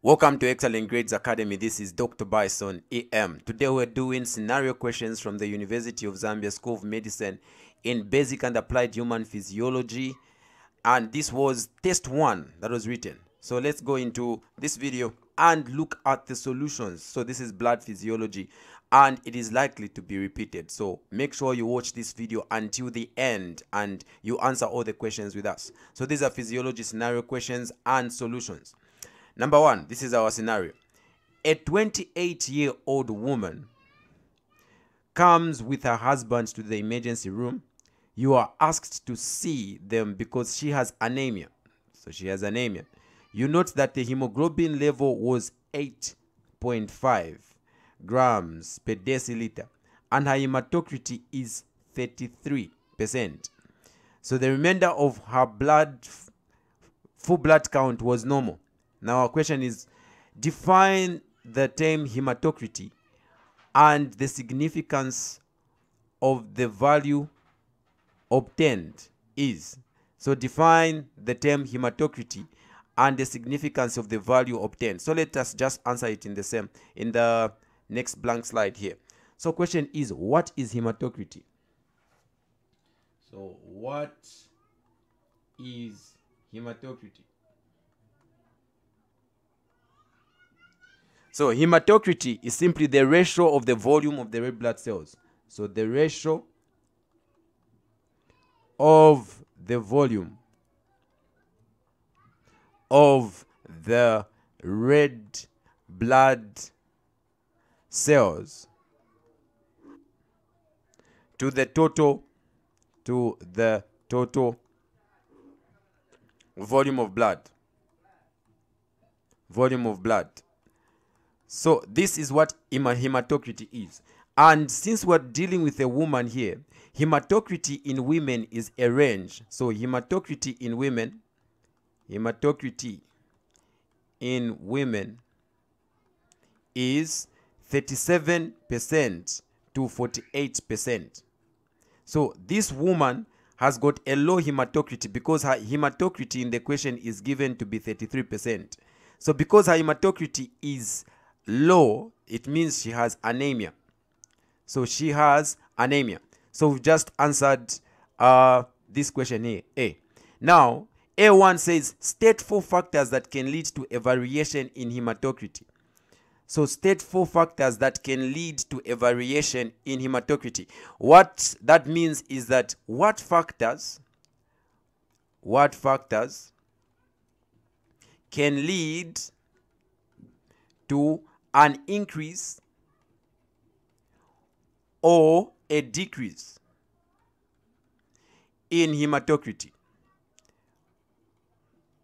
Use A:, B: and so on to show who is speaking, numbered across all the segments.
A: Welcome to Excellent Grades Academy. This is Dr. Byson EM. Today we're doing scenario questions from the University of Zambia School of Medicine in Basic and Applied Human Physiology. And this was test one that was written. So let's go into this video and look at the solutions. So this is blood physiology and it is likely to be repeated. So make sure you watch this video until the end and you answer all the questions with us. So these are physiology scenario questions and solutions. Number one, this is our scenario. A 28 year old woman comes with her husband to the emergency room. You are asked to see them because she has anemia. So she has anemia. You note that the hemoglobin level was 8.5 grams per deciliter and her hematocrit is 33%. So the remainder of her blood, full blood count was normal. Now our question is define the term hematocrit and the significance of the value obtained is. So define the term hematocrit and the significance of the value obtained. So let us just answer it in the same in the next blank slide here. So question is what is hematocrit? So what is hematocrit? So hematocrit is simply the ratio of the volume of the red blood cells. So the ratio of the volume of the red blood cells to the total to the total volume of blood volume of blood so this is what hematocrit is and since we're dealing with a woman here hematocrit in women is a range so hematocrit in women hematocrit in women is 37% to 48%. So this woman has got a low hematocrit because her hematocrit in the question is given to be 33%. So because her hematocrit is low, it means she has anemia. So she has anemia. So we've just answered uh, this question here. A. Now, A1 says state four factors that can lead to a variation in hematocrit. So state four factors that can lead to a variation in hematocrit. What that means is that what factors, what factors can lead to an increase or a decrease in hematocrit.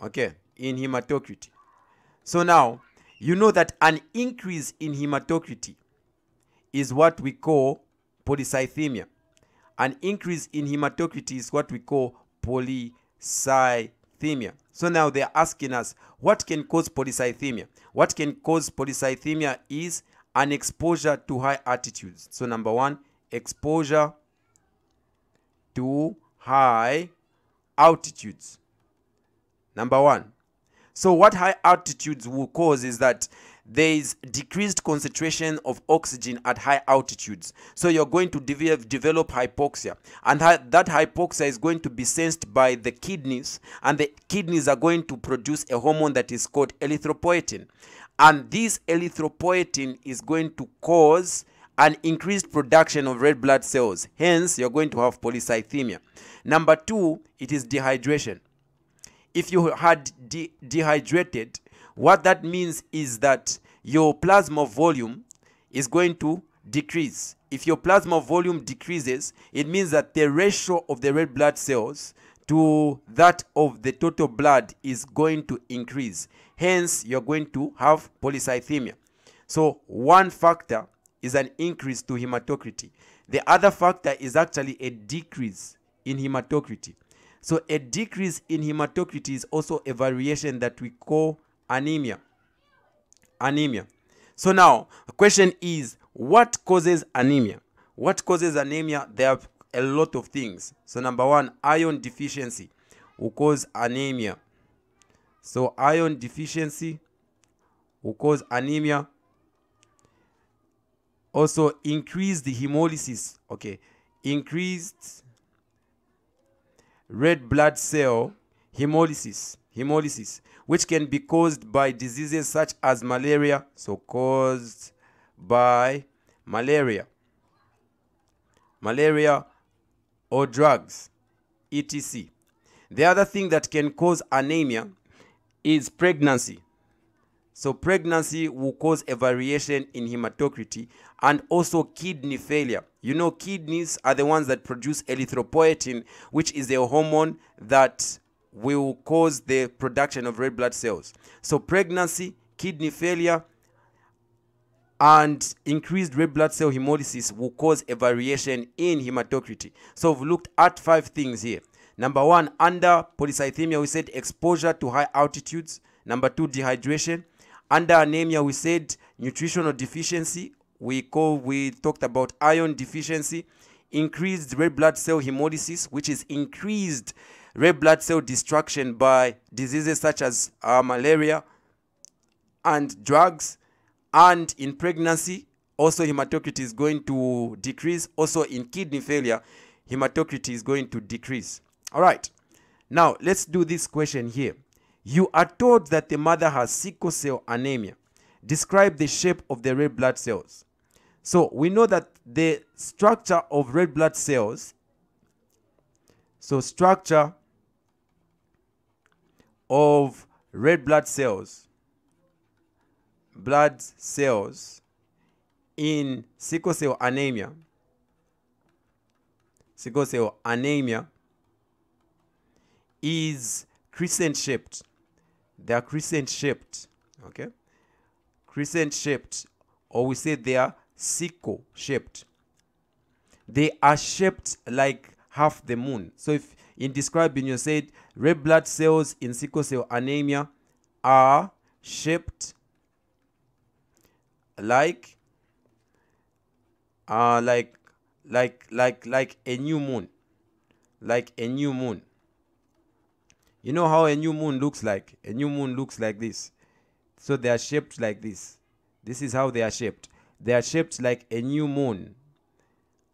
A: Okay, in hematocrit. So now you know that an increase in hematocrit is what we call polycythemia. An increase in hematocrit is what we call polycythemia. So now they're asking us what can cause polycythemia? What can cause polycythemia is an exposure to high altitudes. So number one, exposure to high altitudes. Number one. So what high altitudes will cause is that there is decreased concentration of oxygen at high altitudes. So you're going to develop, develop hypoxia. And that hypoxia is going to be sensed by the kidneys. And the kidneys are going to produce a hormone that is called erythropoietin. And this erythropoietin is going to cause an increased production of red blood cells. Hence, you're going to have polycythemia. Number two, it is dehydration if you had de dehydrated, what that means is that your plasma volume is going to decrease. If your plasma volume decreases, it means that the ratio of the red blood cells to that of the total blood is going to increase. Hence, you're going to have polycythemia. So, one factor is an increase to hematocrit. The other factor is actually a decrease in hematocrit. So a decrease in hematocrit is also a variation that we call anemia. Anemia. So now, the question is, what causes anemia? What causes anemia? There are a lot of things. So number one, iron deficiency will cause anemia. So iron deficiency will cause anemia. Also, increased hemolysis. Okay, increased red blood cell hemolysis. Hemolysis, which can be caused by diseases such as malaria. So, caused by malaria, malaria, or drugs, etc. The other thing that can cause anemia is pregnancy. So pregnancy will cause a variation in hematocrit and also kidney failure. You know, kidneys are the ones that produce erythropoietin, which is a hormone that will cause the production of red blood cells. So pregnancy, kidney failure, and increased red blood cell hemolysis will cause a variation in hematocrit. So we've looked at five things here. Number one, under polycythemia, we said exposure to high altitudes. Number two, dehydration. Under anemia, we said nutritional deficiency. We call we talked about iron deficiency, increased red blood cell hemolysis, which is increased red blood cell destruction by diseases such as uh, malaria and drugs. And in pregnancy, also hematocrit is going to decrease. Also in kidney failure, hematocrit is going to decrease. All right. Now let's do this question here. You are told that the mother has sickle cell anemia. Describe the shape of the red blood cells. So we know that the structure of red blood cells, so structure of red blood cells, blood cells in sickle cell anemia, sickle cell anemia is crescent shaped. They are crescent shaped okay? Crescent shaped or we say they are sickle shaped. They are shaped like half the moon. So if in describing you said red blood cells in sickle cell anemia are shaped like uh like like like like a new moon like a new moon you know how a new moon looks like? A new moon looks like this. So they are shaped like this. This is how they are shaped. They are shaped like a new moon.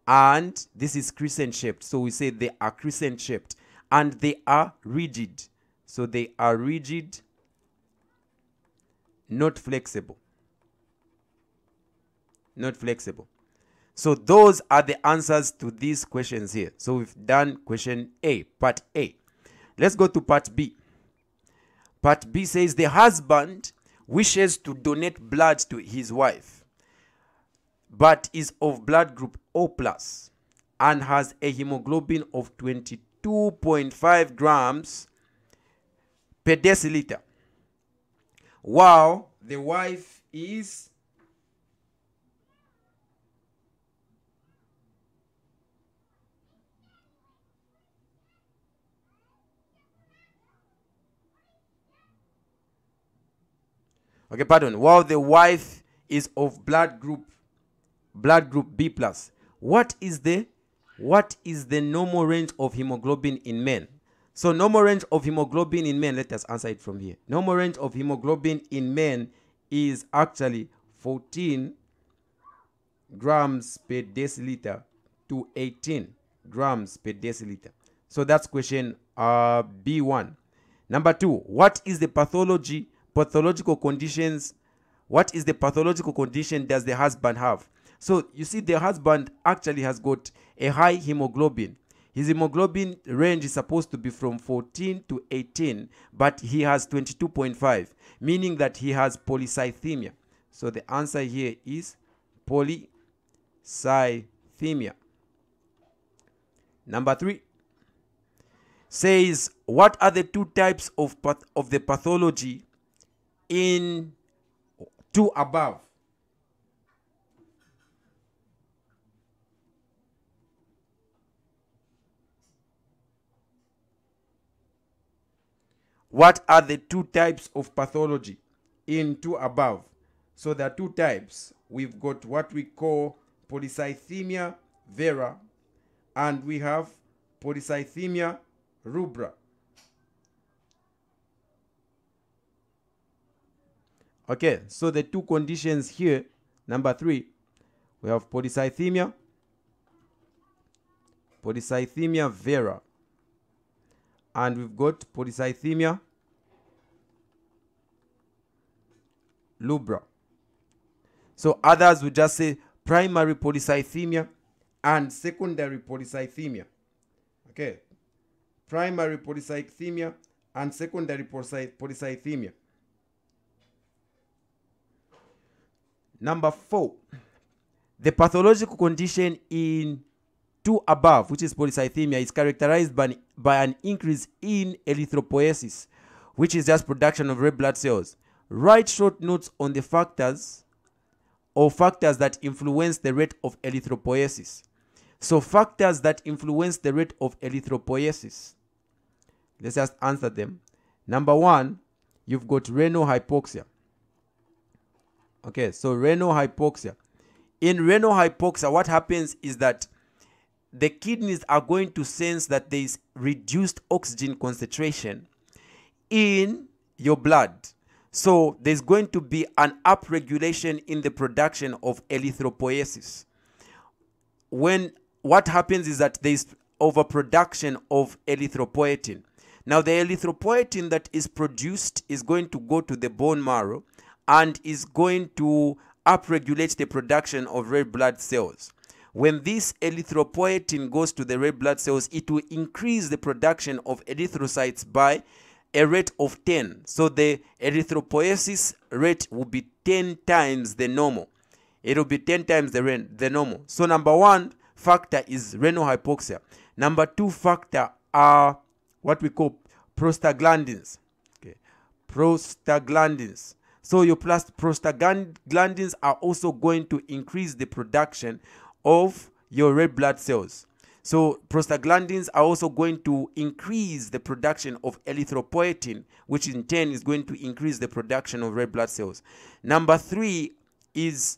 A: And this is crescent shaped. So we say they are crescent shaped. And they are rigid. So they are rigid, not flexible. Not flexible. So those are the answers to these questions here. So we've done question A, part A. Let's go to part B. Part B says the husband wishes to donate blood to his wife, but is of blood group O plus and has a hemoglobin of 22.5 grams per deciliter, while the wife is okay pardon. While the wife is of blood group blood group b plus. What is the what is the normal range of hemoglobin in men? So normal range of hemoglobin in men let us answer it from here. Normal range of hemoglobin in men is actually 14 grams per deciliter to 18 grams per deciliter. So that's question uh, b1 number two what is the pathology pathological conditions what is the pathological condition does the husband have so you see the husband actually has got a high hemoglobin. His hemoglobin range is supposed to be from 14 to 18 but he has 22.5 meaning that he has polycythemia. So the answer here is polycythemia. Number 3 says what are the two types of path of the pathology in two above. What are the two types of pathology in two above? So there are two types. We've got what we call polycythemia vera and we have polycythemia rubra. Okay, so the two conditions here, number three, we have polycythemia, polycythemia vera, and we've got polycythemia rubra. So others would just say primary polycythemia and secondary polycythemia. Okay, primary polycythemia and secondary polycy- polycythemia. Number four, the pathological condition in two above, which is polycythemia, is characterized by, by an increase in erythropoiesis, which is just production of red blood cells. Write short notes on the factors or factors that influence the rate of erythropoiesis. So, factors that influence the rate of erythropoiesis. Let's just answer them. Number one, you've got renal hypoxia. Okay, so renal hypoxia. In renal hypoxia, what happens is that the kidneys are going to sense that there is reduced oxygen concentration in your blood. So there's going to be an upregulation in the production of erythropoiesis. When what happens is that there's overproduction of erythropoietin. Now the erythropoietin that is produced is going to go to the bone marrow and is going to upregulate the production of red blood cells. When this erythropoietin goes to the red blood cells, it will increase the production of erythrocytes by a rate of 10. So the erythropoiesis rate will be 10 times the normal. It will be 10 times the, ren- the normal. So number one factor is renal hypoxia. Number two factor are what we call prostaglandins. Okay. Prostaglandins. So your prostaglandins are also going to increase the production of your red blood cells. So prostaglandins are also going to increase the production of erythropoietin, which in turn is going to increase the production of red blood cells. Number three is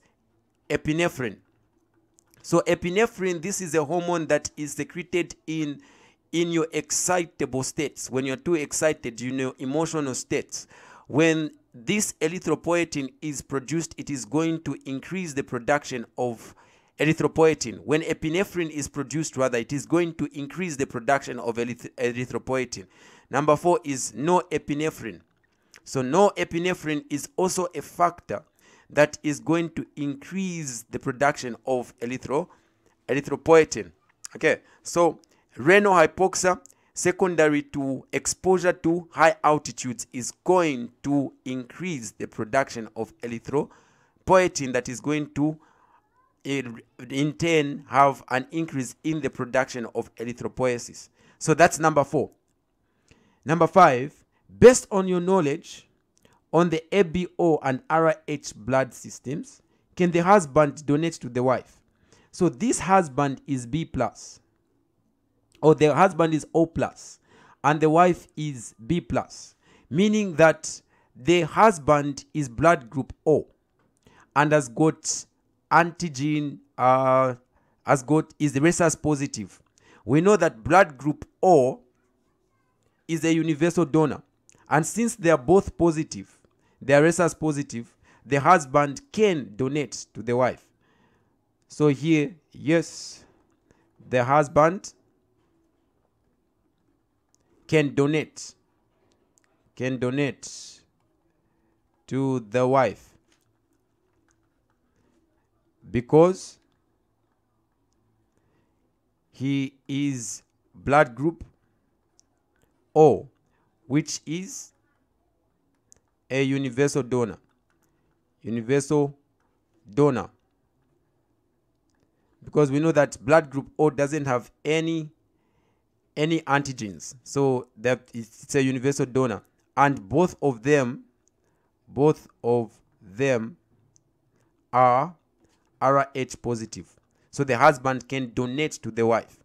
A: epinephrine. So epinephrine, this is a hormone that is secreted in in your excitable states. When you're too excited, you know, emotional states. When this erythropoietin is produced, it is going to increase the production of erythropoietin. When epinephrine is produced, rather, it is going to increase the production of eryth- erythropoietin. Number four is no epinephrine. So, norepinephrine is also a factor that is going to increase the production of erythro, erythropoietin. Okay, so renal hypoxia secondary to exposure to high altitudes is going to increase the production of erythropoietin that is going to in, turn have an increase in the production of erythropoiesis. So that's number four. Number five, based on your knowledge on the ABO and RH blood systems, can the husband donate to the wife? So this husband is B plus, or the husband is O plus, and the wife is B plus, meaning that the husband is blood group O and has got antigen uh, has got is the rhesus positive. We know that blood group O is a universal donor, and since they are both positive, they are rhesus positive, the husband can donate to the wife. So here, yes, the husband can donate, can donate to the wife because he is blood group O, which is a universal donor. Universal donor. Because we know that blood group O doesn't have any any antigens. So that it's a universal donor. And both of them, both of them are RH positive. So the husband can donate to the wife.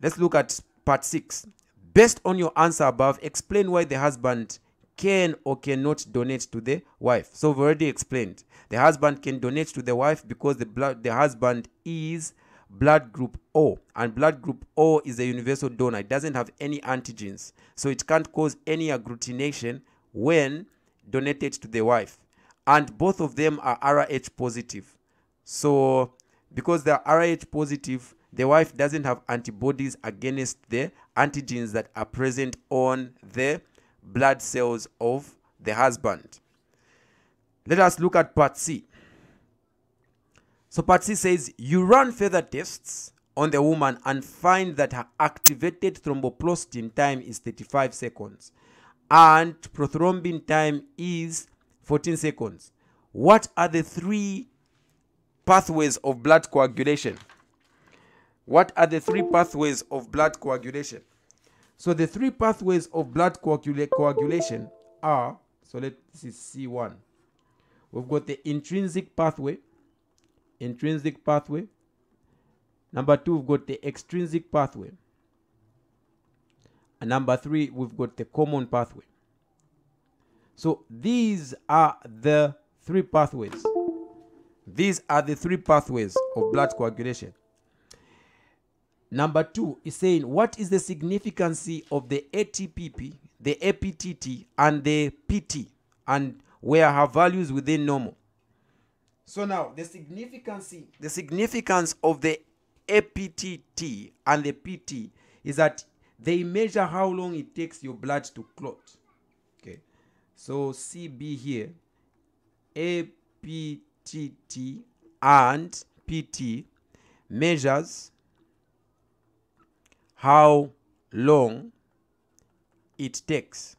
A: Let's look at part 6. Based on your answer above, explain why the husband can or cannot donate to the wife. So we've already explained. The husband can donate to the wife because the blood the husband is blood group O and blood group O is a universal donor. It doesn't have any antigens. So it can't cause any agglutination when donated to the wife. and both of them are rh positive so because they are rh positive the wife doesn't have antibodies against the antigens that are present on the blood cells of the husband let us look at part c so part c says you run further tests on the woman and find that her activated thromboplastin time is 35 seconds and prothrombin time is 14 seconds. What are the three pathways of blood coagulation? What are the three pathways of blood coagulation? So the three pathways of blood coagula coagulation are, so let's see C1. We've got the intrinsic pathway, intrinsic pathway. Number two, we've got the extrinsic pathway. And number three, we've got the common pathway. So these are the three pathways. These are the three pathways of blood coagulation. Number two is saying what is the significance of the ATPP, the APTT, and the PT, and where her values within normal. So now the significance, the significance of the APTT and the PT is that they measure how long it takes your blood to clot. Okay, so CB here, APTT and PT measures how long it takes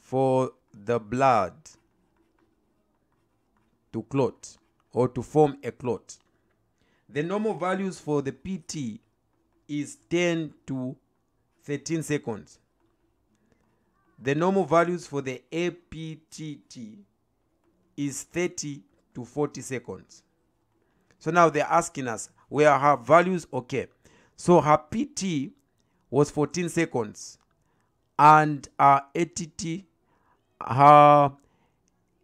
A: for the blood to clot or to form a clot. The normal values for the PT is 10 to 13 seconds. The normal values for the APTT is 30 to 40 seconds. So now they're asking us, where her values okay? So her PT was 14 seconds and her ATT, her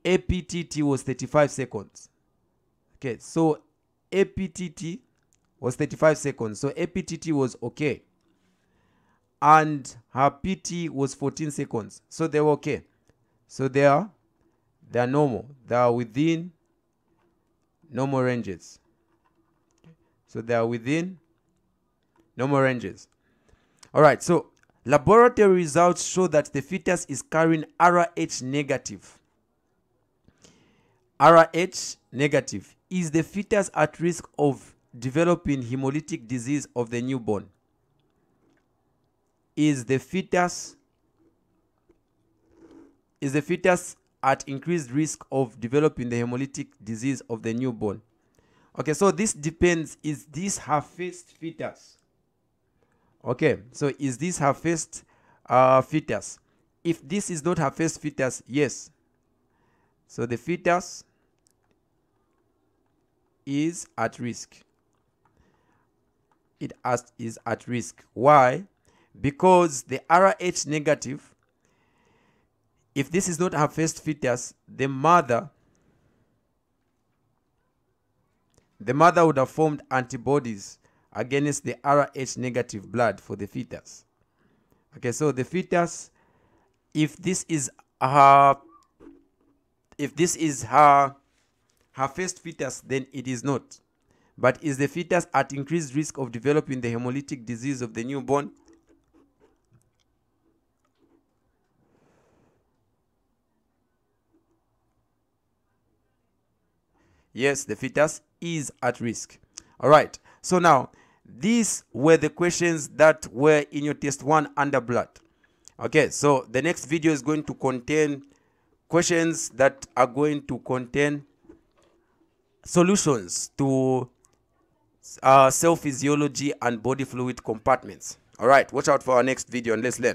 A: APTT was 35 seconds. Okay, so APTT was 35 seconds. So APTT was okay. And her PT was 14 seconds. So they were okay. So they are they are normal. They are within normal ranges. So they are within normal ranges. All right. So laboratory results show that the fetus is carrying RH negative. RH negative. Is the fetus at risk of developing hemolytic disease of the newborn? Is the fetus is the fetus at increased risk of developing the hemolytic disease of the newborn? Okay, so this depends. Is this her first fetus? Okay, so is this her first uh, fetus? If this is not her first fetus, yes. So the fetus is at risk. It is at risk. Why? Because the RH negative, if this is not her first fetus, the mother the mother would have formed antibodies against the RH negative blood for the fetus. Okay, so the fetus, if this is her, if this is her, her first fetus, then it is not. But is the fetus at increased risk of developing the hemolytic disease of the newborn? Yes, the fetus is at risk. All right. So now, these were the questions that were in your test one under blood. Okay, so the next video is going to contain questions that are going to contain solutions to uh, cell physiology and body fluid compartments. All right, watch out for our next video and let's learn.